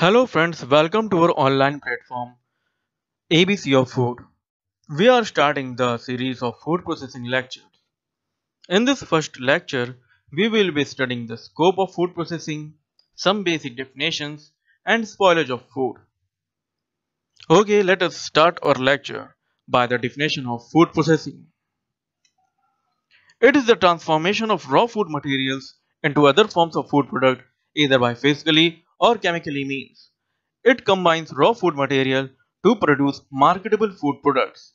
Hello friends, welcome to our online platform ABC of Food. We are starting the series of food processing lectures. In this first lecture, we will be studying the scope of food processing, some basic definitions and spoilage of food. Okay, let us start our lecture by the definition of food processing. It is the transformation of raw food materials into other forms of food product either by physically or chemically means. It combines raw food material to produce marketable food products.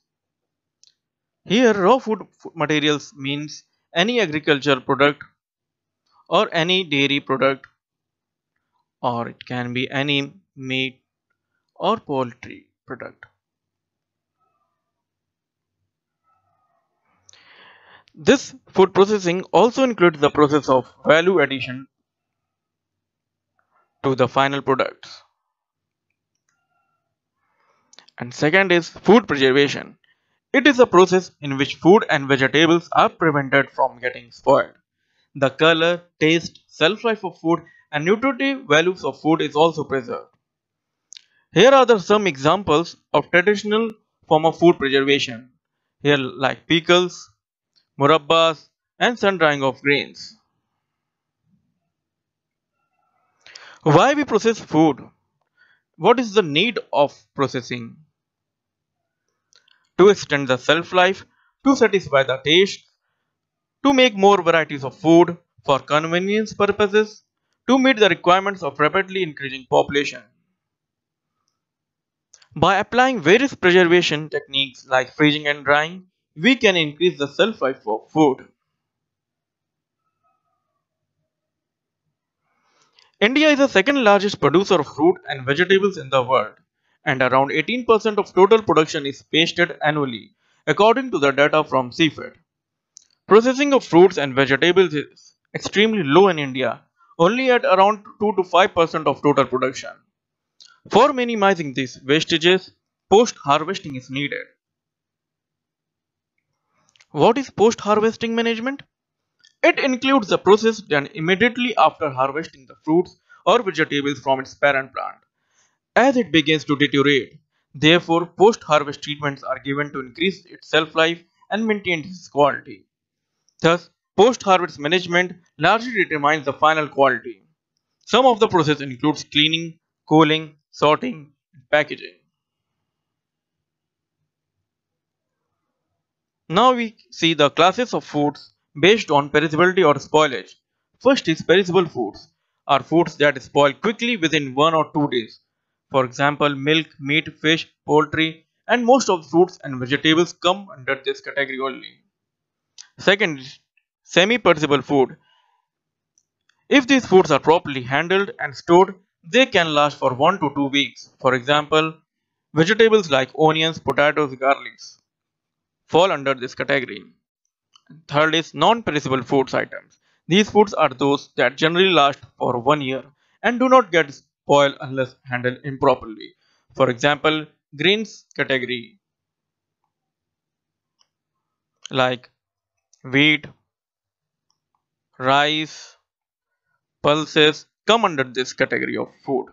Here raw food materials means any agriculture product or any dairy product or it can be any meat or poultry product. This food processing also includes the process of value addition to the final products. And second is food preservation. It is a process in which food and vegetables are prevented from getting spoiled. The color, taste, shelf life of food and nutritive values of food is also preserved. Here are the some examples of traditional form of food preservation. Here like pickles, murabbas and sun drying of grains. Why we process food? What is the need of processing? To extend the shelf life, to satisfy the taste, to make more varieties of food for convenience purposes, to meet the requirements of rapidly increasing population. By applying various preservation techniques like freezing and drying, we can increase the shelf life of food. India is the second largest producer of fruit and vegetables in the world, and around 18% of total production is pasted annually, according to the data from CIPHET. Processing of fruits and vegetables is extremely low in India, only at around 2 to 5% of total production. For minimizing these wastages, post harvesting is needed. What is post harvesting management? It includes the process done immediately after harvesting the fruits or vegetables from its parent plant. As it begins to deteriorate, therefore post-harvest treatments are given to increase its shelf life and maintain its quality. Thus, post-harvest management largely determines the final quality. Some of the process includes cleaning, cooling, sorting, and packaging. Now we see the classes of foods based on perishability or spoilage. First is perishable foods are foods that spoil quickly within one or two days. For example, milk, meat, fish, poultry and most of fruits and vegetables come under this category only. Second semi-perishable food. If these foods are properly handled and stored, they can last for 1 to 2 weeks. For example, vegetables like onions, potatoes, garlics fall under this category. Third is non-perishable foods items. These foods are those that generally last for one year and do not get spoiled unless handled improperly. For example, grains category like wheat, rice, pulses come under this category of food.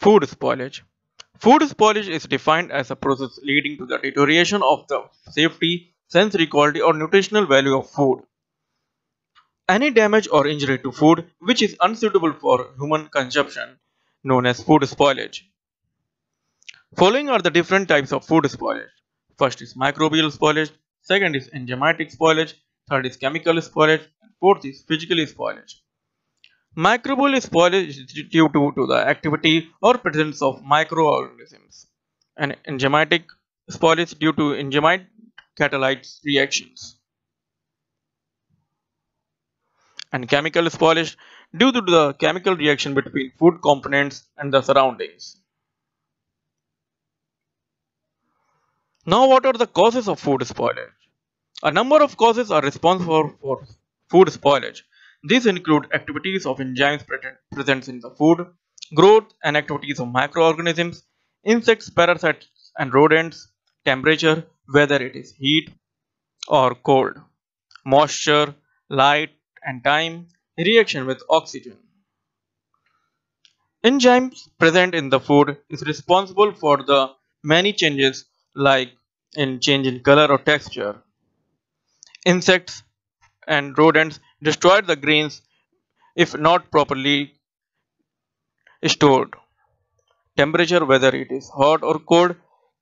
Food spoilage. Food spoilage is defined as a process leading to the deterioration of the safety, sensory quality or nutritional value of food. Any damage or injury to food which is unsuitable for human consumption known as food spoilage. Following are the different types of food spoilage. First is microbial spoilage, second is enzymatic spoilage, third is chemical spoilage, and fourth is physical spoilage. Microbial spoilage is due to, to the activity or presence of microorganisms and enzymatic spoilage due to enzymatic catalyte reactions. And chemical spoilage due to the chemical reaction between food components and the surroundings. Now what are the causes of food spoilage? A number of causes are responsible for food spoilage. These include activities of enzymes present in the food, growth and activities of microorganisms, insects, parasites and rodents, temperature, whether it is heat or cold, moisture, light and time, reaction with oxygen. Enzymes present in the food is responsible for the many changes like in change in color or texture. Insects and rodents destroy the grains if not properly stored. Temperature, whether it is hot or cold,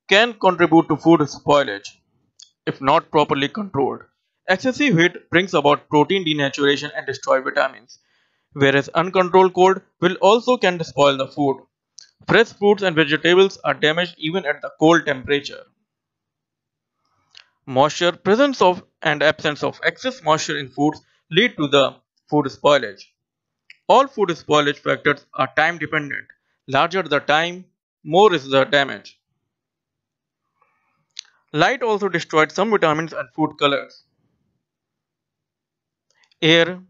can contribute to food spoilage if not properly controlled. Excessive heat brings about protein denaturation and destroy vitamins, whereas uncontrolled cold will also can spoil the food. Fresh fruits and vegetables are damaged even at the cold temperature. Moisture, presence of and absence of excess moisture in foods lead to the food spoilage. All food spoilage factors are time dependent. Larger the time, more is the damage. Light also destroyed some vitamins and food colors. Air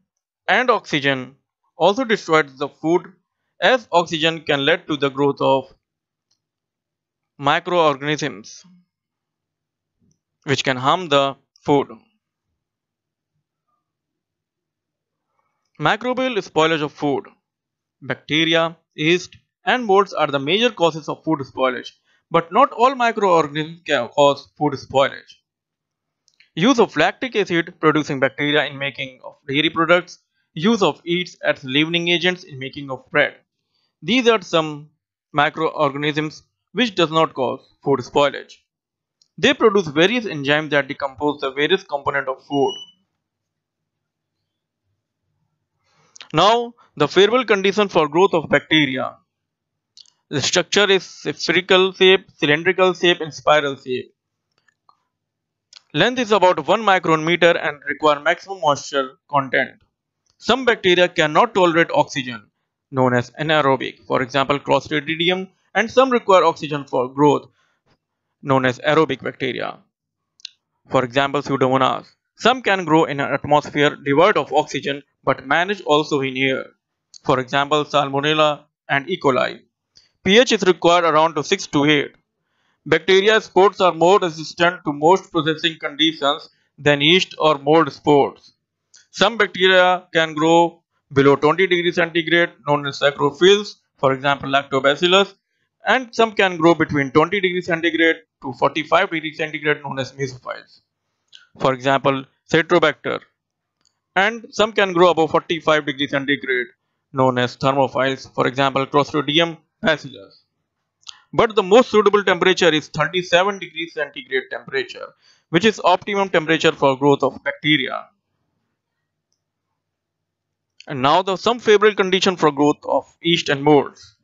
and oxygen also destroyed the food as oxygen can lead to the growth of microorganisms which can harm the food. Microbial spoilage of food. Bacteria, yeast, and molds are the major causes of food spoilage, but not all microorganisms can cause food spoilage. Use of lactic acid producing bacteria in making of dairy products, use of yeast as leavening agents in making of bread. These are some microorganisms which does not cause food spoilage. They produce various enzymes that decompose the various components of food. Now, the favorable condition for growth of bacteria. The structure is spherical shape, cylindrical shape and spiral shape. Length is about 1 micrometer and require maximum moisture content. Some bacteria cannot tolerate oxygen, known as anaerobic, for example Clostridium, and some require oxygen for growth, known as aerobic bacteria. For example, Pseudomonas. Some can grow in an atmosphere devoid of oxygen but manage also in here. For example, Salmonella and E. coli. pH is required around to 6 to 8. Bacteria spores are more resistant to most processing conditions than yeast or mold spores. Some bacteria can grow below 20 degrees centigrade known as psychrophiles, for example lactobacillus, and some can grow between 20 degrees centigrade to 45 degrees centigrade known as mesophiles. For example, Citrobacter. And some can grow above 45 degrees centigrade known as thermophiles, for example Clostridium bacillus. But the most suitable temperature is 37 degrees centigrade temperature, which is optimum temperature for growth of bacteria. And now the some favorable condition for growth of yeast and molds.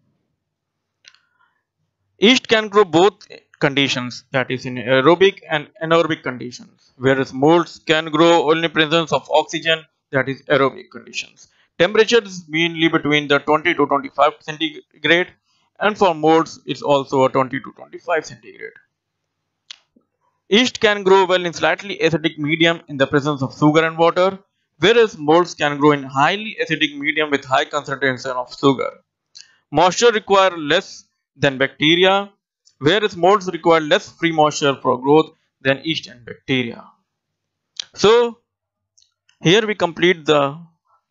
Yeast can grow both conditions that is in aerobic and anaerobic conditions whereas molds can grow only presence of oxygen that is aerobic conditions. Temperature is mainly between the 20 to 25 centigrade and for molds it's also a 20 to 25 centigrade. Yeast can grow well in slightly acidic medium in the presence of sugar and water whereas molds can grow in highly acidic medium with high concentration of sugar. Moisture require less than bacteria, whereas molds require less free moisture for growth than yeast and bacteria. So, here we complete the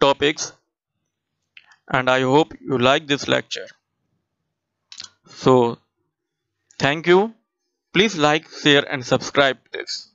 topics and I hope you like this lecture. So, thank you. Please like, share and subscribe this.